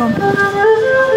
Come.